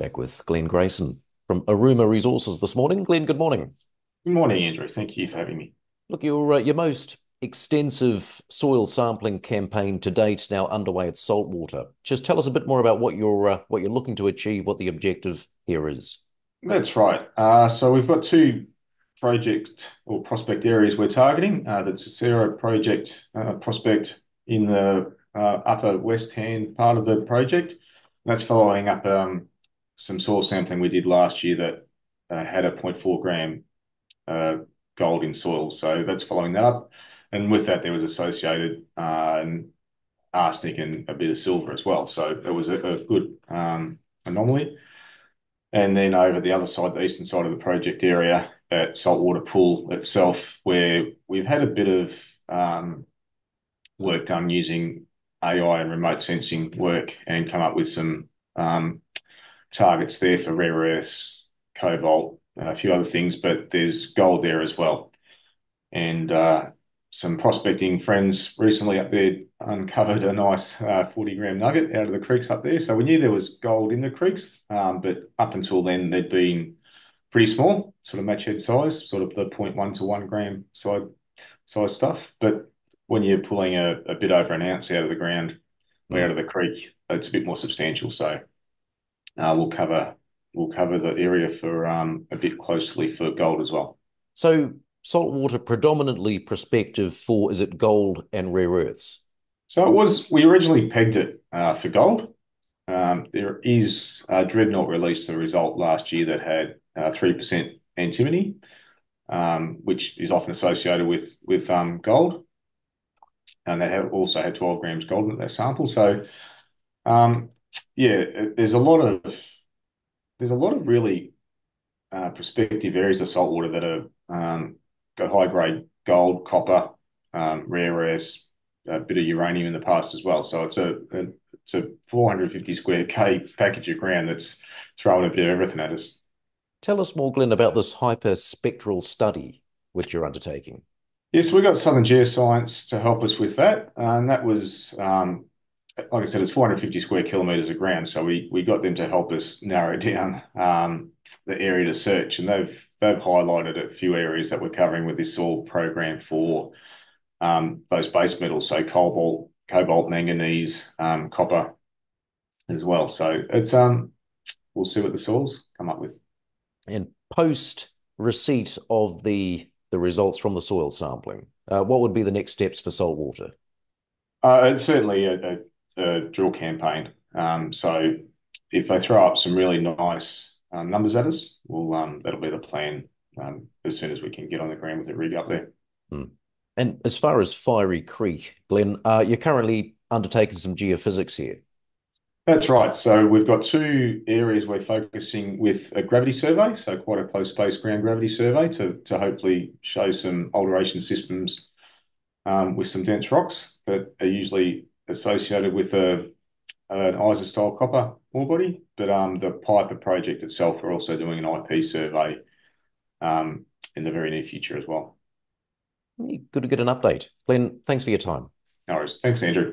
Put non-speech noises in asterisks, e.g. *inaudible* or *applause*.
Back with Glenn Grayson from Aruma Resources this morning. Glenn, good morning. Good morning, Andrew. Thank you for having me. Look, your uh, your most extensive soil sampling campaign to date now underway at Saltwater. Just tell us a bit more about what you're uh, what you're looking to achieve, what the objective here is. That's right. Uh, so we've got two project or prospect areas we're targeting. Uh, the Terceira project uh, prospect in the uh, upper west hand part of the project. That's following up um, some soil sampling we did last year that uh, had a 0.4 gram uh, gold in soil. So that's following that up. And with that, there was associated uh, arsenic and a bit of silver as well. So it was a, a good um, anomaly. And then over the other side, the eastern side of the project area at Saltwater Pool itself, where we've had a bit of um, work done using AI and remote sensing work and come up with some um, targets there for rare earths, cobalt, a few other things, but there's gold there as well. And uh, some prospecting friends recently up there uncovered a nice uh, 40 gram nugget out of the creeks up there. So we knew there was gold in the creeks, um, but up until then they'd been pretty small, sort of match head size, sort of the 0.1 to 1 gram size, stuff. But when you're pulling a, bit over an ounce out of the ground or out of the creek, it's a bit more substantial. So uh, we'll cover we'll cover the area for um, a bit closely for gold as well. So saltwater predominantly prospective for is it gold and rare earths? So it was we originally pegged it uh, for gold. Um, there is uh, Dreadnought released a result last year that had uh, three percent antimony, um, which is often associated with with um, gold, and that have also had 12 grams gold in their sample. So um, yeah, there's a lot of there's a lot of really uh, prospective areas of saltwater that are um, got high grade gold, copper, um, rare earths, a bit of uranium in the past as well. So it's a, a it's a 450 square k package of ground that's throwing a bit of everything at us. Tell us more, Glenn, about this hyperspectral study which you're undertaking. Yes, we got Southern Geoscience to help us with that, and that was um, like I said, it's 450 square kilometers of ground. So we we got them to help us narrow *laughs* down um, the area to search, and they've they've highlighted a few areas that we're covering with this soil program for um, those base metals, so cobalt, cobalt, manganese, um, copper, as well. So it's um, we'll see what the soils come up with. And post receipt of the the results from the soil sampling, uh, what would be the next steps for saltwater? Uh, it's certainly a, a a drill campaign. Um, so if they throw up some really nice um, numbers at us, well, um, that'll be the plan um, as soon as we can get on the ground with the rig up there. Mm. And as far as Fiery Creek, Glenn, uh, you're currently undertaking some geophysics here. That's right. So we've got two areas we're focusing with a gravity survey, so quite a close space ground gravity survey to, to hopefully show some alteration systems um, with some dense rocks that are usually associated with a an ISA-style copper ore body. But um, the Piper project itself, we're also doing an IP survey um, in the very near future as well. Good to get an update. Glenn, thanks for your time. No worries. Thanks, Andrew.